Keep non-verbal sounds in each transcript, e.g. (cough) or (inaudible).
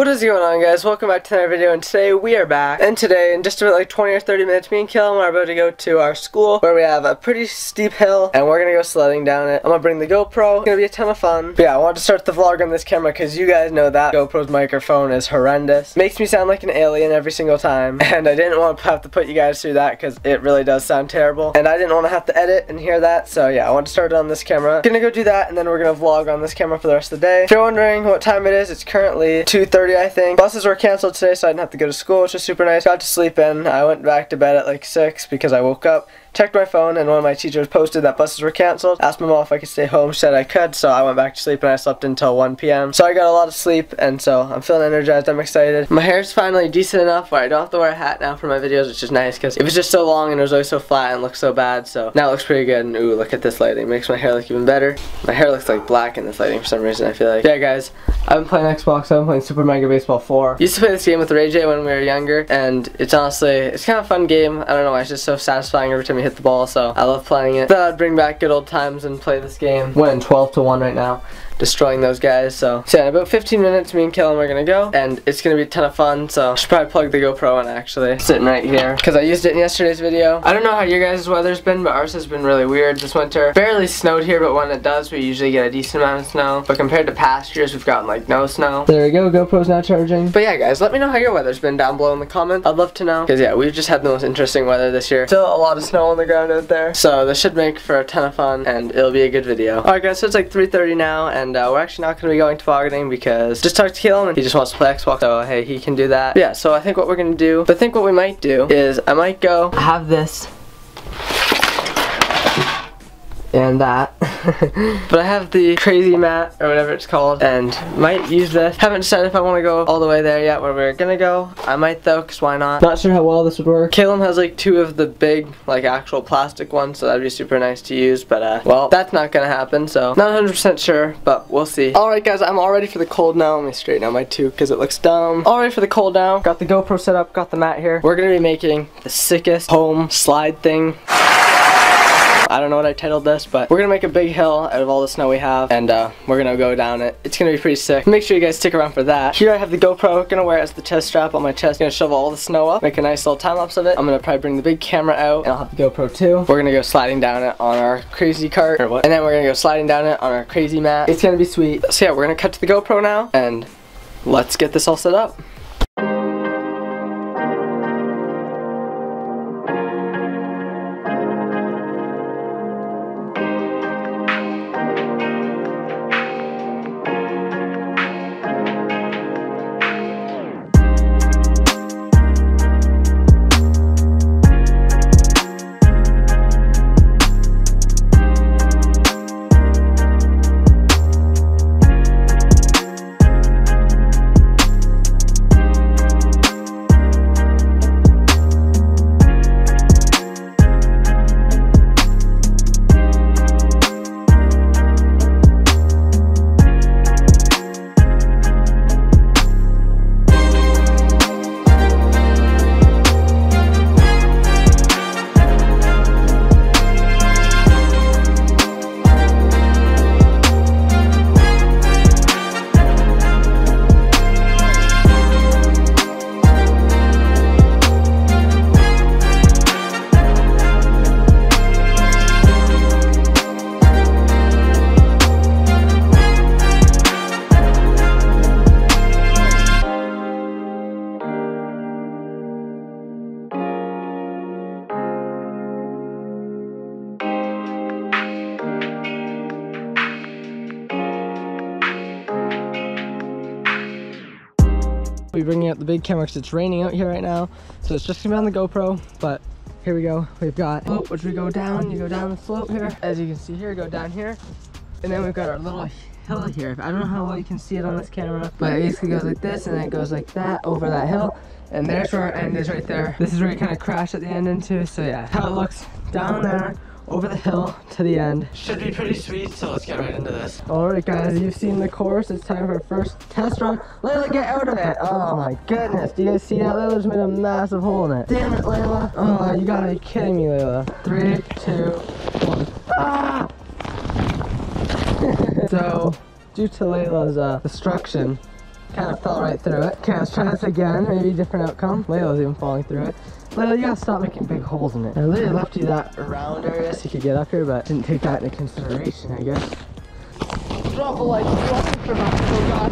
What is going on guys? Welcome back to another video and today we are back and today in just about like 20 or 30 minutes me and Killam are about to go to our school where we have a pretty steep hill and we're gonna go sledding down it. I'm gonna bring the GoPro, it's gonna be a ton of fun. But yeah, I wanted to start the vlog on this camera because you guys know that GoPro's microphone is horrendous. Makes me sound like an alien every single time (laughs) and I didn't want to have to put you guys through that because it really does sound terrible and I didn't want to have to edit and hear that so yeah, I want to start it on this camera. Gonna go do that and then we're gonna vlog on this camera for the rest of the day. If you're wondering what time it is, it's currently 2.30 I think. Buses were canceled today so I didn't have to go to school, which was super nice. Got to sleep in. I went back to bed at like 6 because I woke up checked my phone and one of my teachers posted that buses were canceled. Asked my mom if I could stay home. She said I could, so I went back to sleep and I slept until 1 p.m. So I got a lot of sleep and so I'm feeling energized. I'm excited. My hair is finally decent enough where I don't have to wear a hat now for my videos, which is nice because it was just so long and it was always so flat and looked so bad. So now it looks pretty good. And ooh, look at this lighting. Makes my hair look even better. My hair looks like black in this lighting for some reason. I feel like. Yeah, guys. I've been playing Xbox. I've been playing Super Mega Baseball 4. Used to play this game with Ray J when we were younger, and it's honestly, it's kind of a fun game. I don't know why, it's just so satisfying every time you hit the ball, so I love playing it. Thought I'd bring back good old times and play this game. Winning 12 to 1 right now destroying those guys. So, so yeah, in about 15 minutes, me and Killam are gonna go, and it's gonna be a ton of fun. So I should probably plug the GoPro in actually, sitting right here, because I used it in yesterday's video. I don't know how your guys' weather's been, but ours has been really weird this winter. Barely snowed here, but when it does, we usually get a decent amount of snow. But compared to past years, we've gotten like no snow. There we go, GoPro's now charging. But yeah, guys, let me know how your weather's been down below in the comments. I'd love to know, because yeah, we've just had the most interesting weather this year. Still a lot of snow on the ground out there. So this should make for a ton of fun, and it'll be a good video. Alright guys, so it's like 3.30 now, and uh, we're actually not gonna be going tobogganing because just talked to Killam and he just wants to play Xbox so hey he can do that. Yeah so I think what we're gonna do, but I think what we might do is I might go have this and that. (laughs) but I have the crazy mat or whatever it's called and might use this. Haven't decided if I want to go all the way there yet where we're gonna go. I might though because why not. Not sure how well this would work. Caleb has like two of the big like actual plastic ones so that'd be super nice to use but uh well that's not gonna happen so not 100% sure but we'll see. Alright guys I'm all ready for the cold now. Let me straighten out my tube because it looks dumb. All ready for the cold now. Got the GoPro set up, got the mat here. We're gonna be making the sickest home slide thing I don't know what I titled this, but we're gonna make a big hill out of all the snow we have, and uh, we're gonna go down it. It's gonna be pretty sick. Make sure you guys stick around for that. Here I have the GoPro, gonna wear it as the chest strap on my chest. Gonna shovel all the snow up, make a nice little time lapse of it. I'm gonna probably bring the big camera out, and I'll have the GoPro too. We're gonna go sliding down it on our crazy carpet, or what? And then we're gonna go sliding down it on our crazy mat. It's gonna be sweet. So yeah, we're gonna cut to the GoPro now, and let's get this all set up. Big camera because it's raining out here right now. So it's just gonna be on the GoPro, but here we go. We've got oh, which we go down. You go down the slope here. As you can see here, go down here. And then we've got our little hill here. I don't know how well you can see it on this camera, but it basically goes like this and then it goes like that over that hill. And there's where our end is right there. This is where you kind of crash at the end into. So yeah, how it looks down there over the hill to the end. Should be pretty sweet, so let's get right into this. Alright guys, you've seen the course. It's time for our first test run. Layla, get out of it! Oh my goodness, do you guys see that? Layla's made a massive hole in it. Damn it, Layla. Oh, you gotta be kidding me, Layla. Three, two, one. Ah! (laughs) so, due to Layla's uh, destruction, Kind of fell right through it. Okay, let's try this again. Maybe different outcome. Layla's even falling through it. Layla, you gotta stop making big holes in it. I literally left you that round area so you could get up here, but didn't take that into consideration, I guess. Drop a light. Oh god.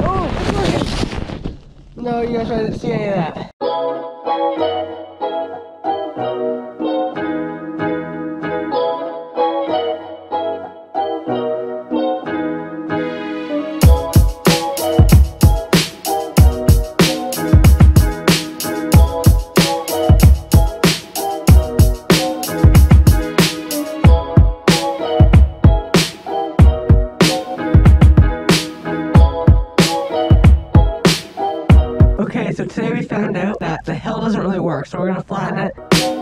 Oh, No, you guys didn't see any of that. Found out that the hill doesn't really work, so we're gonna flatten it.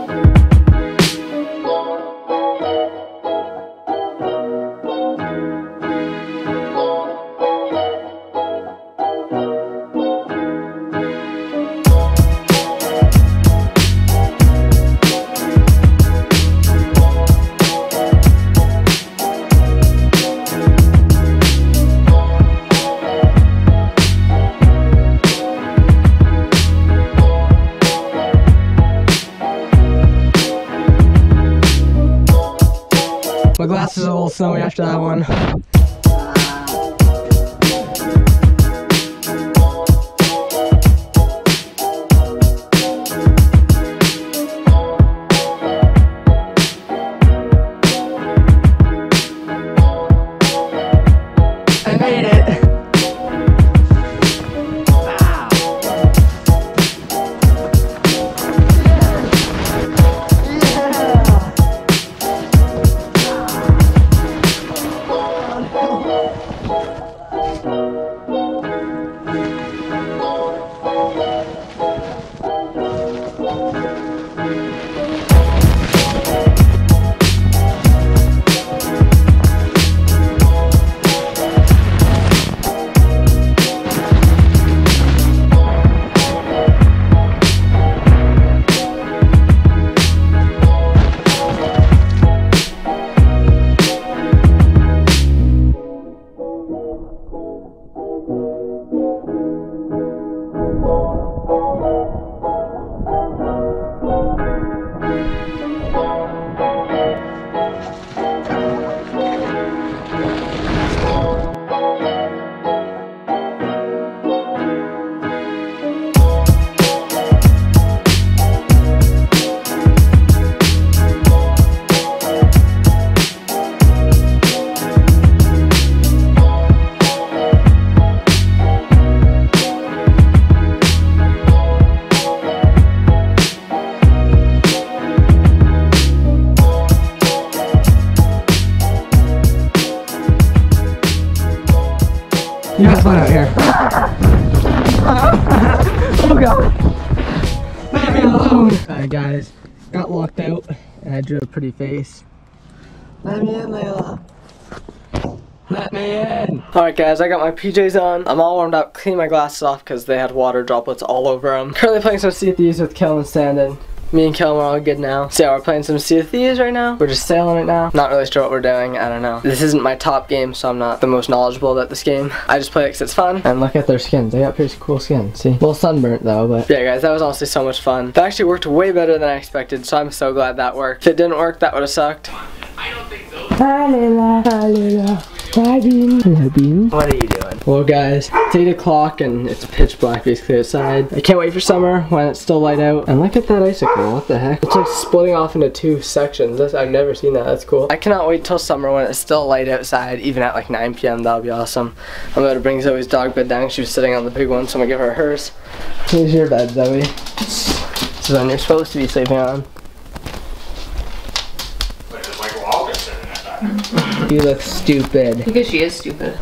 After that one. You guys fun out here. (laughs) oh god. Leave me alone. Alright guys, got locked out and I drew a pretty face. Let me in, Layla. Let me in. Alright guys, I got my PJs on. I'm all warmed up, clean my glasses off because they had water droplets all over them. Currently playing some Sea of Thieves with Kellen and Sandon. Me and Kellen are all good now. So yeah, we're playing some Sea of Thieves right now. We're just sailing it now. Not really sure what we're doing. I don't know. This isn't my top game, so I'm not the most knowledgeable about this game. I just play it because it's fun. And look at their skins. They got pretty cool skins. See? A little sunburnt though, but yeah, guys, that was honestly so much fun. That actually worked way better than I expected, so I'm so glad that worked. If it didn't work, that would have sucked. I don't think so. Hi, Layla. Hi, Bean. Hello, Bean. What are you doing? Well, guys, it's 8 o'clock and it's pitch black basically outside. I can't wait for summer when it's still light out. And look at that icicle. What the heck? It's like splitting off into two sections. That's, I've never seen that. That's cool. I cannot wait till summer when it's still light outside, even at like 9 p.m. That'll be awesome. I'm about to bring Zoe's dog bed down. She was sitting on the big one, so I'm gonna give her hers. Here's your bed, Zoe. This is one you're supposed to be sleeping on. Wait, there's Michael Walker sitting at that. You look stupid. Because she is stupid.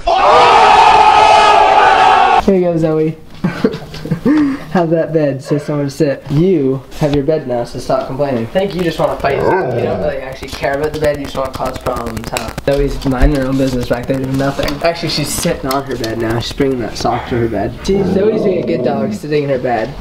Here you go, Zoe. (laughs) have that bed so someone to sit. You have your bed now, so stop complaining. I think you just want to fight. You don't really oh. actually care about the bed, you just want to cause problems, huh? Zoe's minding her own business back there doing nothing. Actually, she's sitting on her bed now. She's bringing that sock to her bed. See, Zoe's being a good dog, sitting in her bed.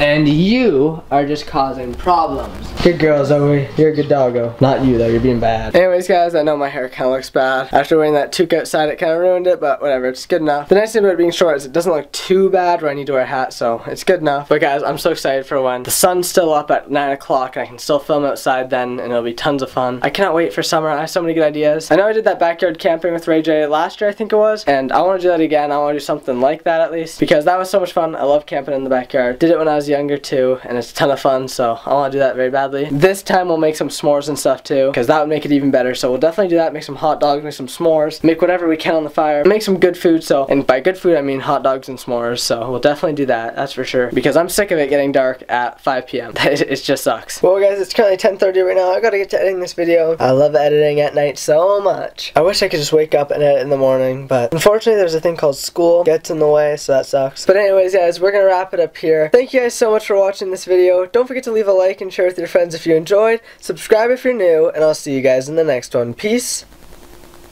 And you are just causing problems. Good girl, Zoe. You're a good doggo. Not you, though. You're being bad. Anyways, guys, I know my hair kind of looks bad. After wearing that toque outside, it kind of ruined it, but whatever. It's good enough. The nice thing about being short is it doesn't look too bad when I need to wear a hat, so it's good enough. But guys, I'm so excited for when the sun's still up at 9 o'clock and I can still film outside then, and it'll be tons of fun. I cannot wait for summer. I have so many good ideas. I know I did that backyard camping with Ray J last year, I think it was, and I want to do that again. I want to do something like that at least, because that was so much fun. I love camping in the backyard. Did it when I was younger too, and it's a ton of fun, so I want to do that very badly. This time we'll make some s'mores and stuff too, because that would make it even better. So we'll definitely do that. Make some hot dogs, make some s'mores, make whatever we can on the fire, make some good food. So, and by good food I mean hot dogs and s'mores. So we'll definitely do that. That's for sure. Because I'm sick of it getting dark at 5 p.m. (laughs) it just sucks. Well, guys, it's currently 10:30 right now. I gotta get to editing this video. I love editing at night so much. I wish I could just wake up and edit in the morning, but unfortunately, there's a thing called school gets in the way, so that sucks. But anyways, guys, we're gonna wrap it up here. Thank you guys so much for watching this video. Don't forget to leave a like and share with your friends if you enjoyed. Subscribe if you're new, and I'll see you guys in the next one. Peace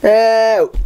out.